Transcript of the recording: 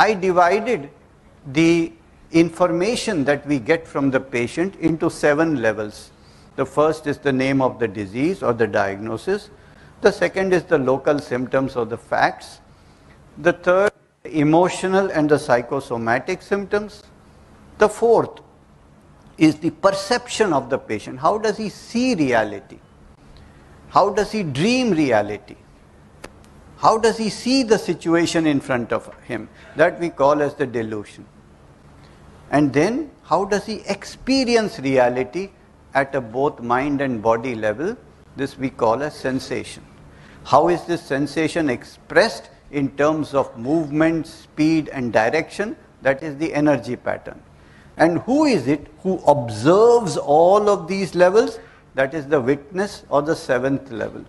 I divided the information that we get from the patient into seven levels. The first is the name of the disease or the diagnosis. The second is the local symptoms or the facts. The third, emotional and the psychosomatic symptoms. The fourth is the perception of the patient. How does he see reality? How does he dream reality? How does he see the situation in front of him? That we call as the delusion. And then, how does he experience reality at a both mind and body level? This we call as sensation. How is this sensation expressed in terms of movement, speed, and direction? That is the energy pattern. And who is it who observes all of these levels? That is the witness or the seventh level.